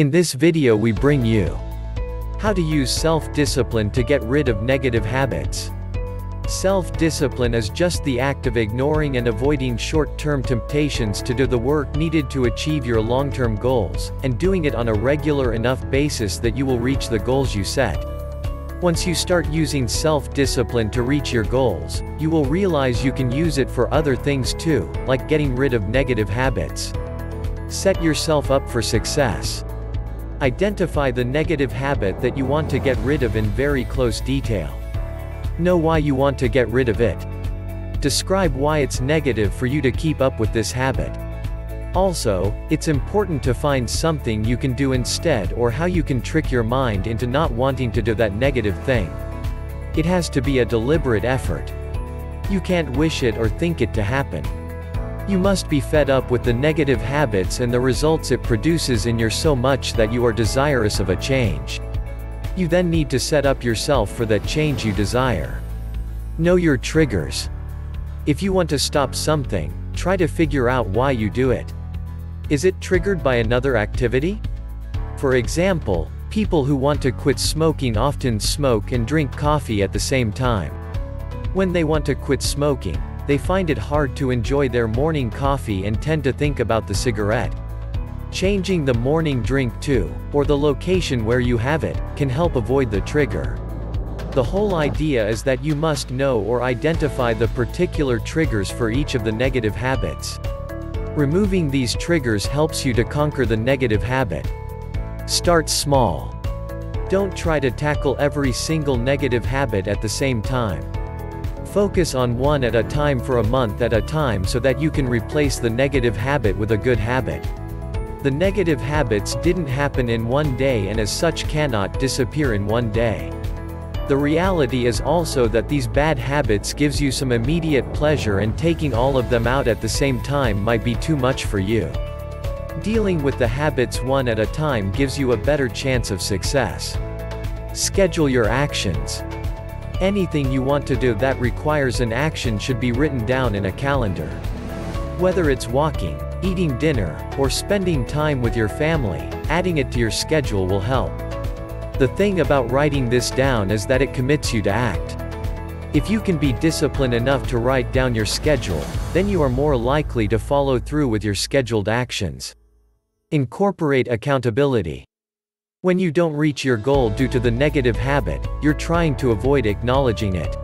In this video we bring you how to use self-discipline to get rid of negative habits. Self-discipline is just the act of ignoring and avoiding short-term temptations to do the work needed to achieve your long-term goals, and doing it on a regular enough basis that you will reach the goals you set. Once you start using self-discipline to reach your goals, you will realize you can use it for other things too, like getting rid of negative habits. Set yourself up for success. Identify the negative habit that you want to get rid of in very close detail. Know why you want to get rid of it. Describe why it's negative for you to keep up with this habit. Also, it's important to find something you can do instead or how you can trick your mind into not wanting to do that negative thing. It has to be a deliberate effort. You can't wish it or think it to happen. You must be fed up with the negative habits and the results it produces in your so much that you are desirous of a change. You then need to set up yourself for that change you desire. Know your triggers. If you want to stop something, try to figure out why you do it. Is it triggered by another activity? For example, people who want to quit smoking often smoke and drink coffee at the same time. When they want to quit smoking, they find it hard to enjoy their morning coffee and tend to think about the cigarette. Changing the morning drink to, or the location where you have it, can help avoid the trigger. The whole idea is that you must know or identify the particular triggers for each of the negative habits. Removing these triggers helps you to conquer the negative habit. Start small. Don't try to tackle every single negative habit at the same time. Focus on one at a time for a month at a time so that you can replace the negative habit with a good habit. The negative habits didn't happen in one day and as such cannot disappear in one day. The reality is also that these bad habits gives you some immediate pleasure and taking all of them out at the same time might be too much for you. Dealing with the habits one at a time gives you a better chance of success. Schedule your actions. Anything you want to do that requires an action should be written down in a calendar. Whether it's walking, eating dinner, or spending time with your family, adding it to your schedule will help. The thing about writing this down is that it commits you to act. If you can be disciplined enough to write down your schedule, then you are more likely to follow through with your scheduled actions. Incorporate accountability. When you don't reach your goal due to the negative habit, you're trying to avoid acknowledging it.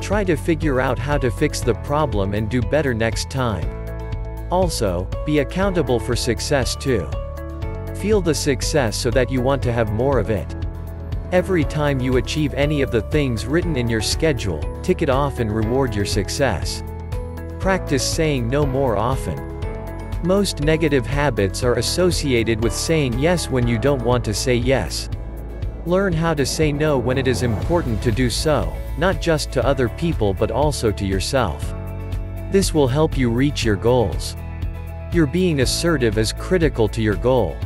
Try to figure out how to fix the problem and do better next time. Also, be accountable for success too. Feel the success so that you want to have more of it. Every time you achieve any of the things written in your schedule, tick it off and reward your success. Practice saying no more often. Most negative habits are associated with saying yes when you don't want to say yes. Learn how to say no when it is important to do so, not just to other people but also to yourself. This will help you reach your goals. Your being assertive is critical to your goal.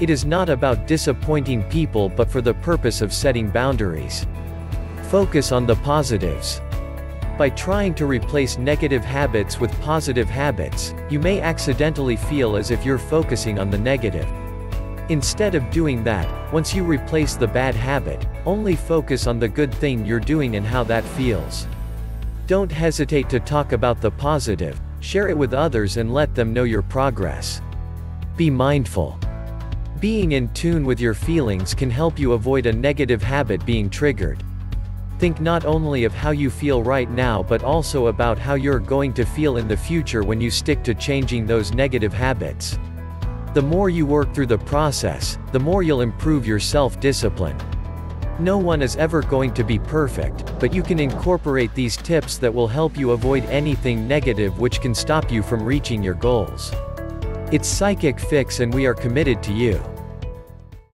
It is not about disappointing people but for the purpose of setting boundaries. Focus on the positives. By trying to replace negative habits with positive habits, you may accidentally feel as if you're focusing on the negative. Instead of doing that, once you replace the bad habit, only focus on the good thing you're doing and how that feels. Don't hesitate to talk about the positive, share it with others and let them know your progress. Be mindful. Being in tune with your feelings can help you avoid a negative habit being triggered. Think not only of how you feel right now but also about how you're going to feel in the future when you stick to changing those negative habits. The more you work through the process, the more you'll improve your self-discipline. No one is ever going to be perfect, but you can incorporate these tips that will help you avoid anything negative which can stop you from reaching your goals. It's Psychic Fix and we are committed to you.